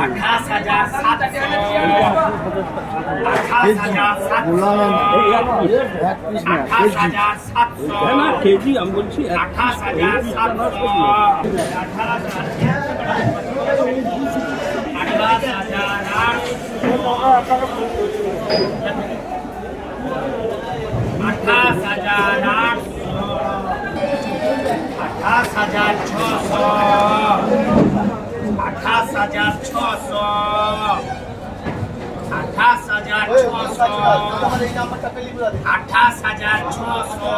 আঠাশ হাজার আঠাশ হাজার কেজি আমি বলছি আঠাশ হাজার আঠাশ হাজার আঠাশ হাজার আটশো আঠাশ হাজার ছশো। আঠাশ হাজার ছশো। আঠাশ হাজার ছশো। আঠাশ হাজার ছশো।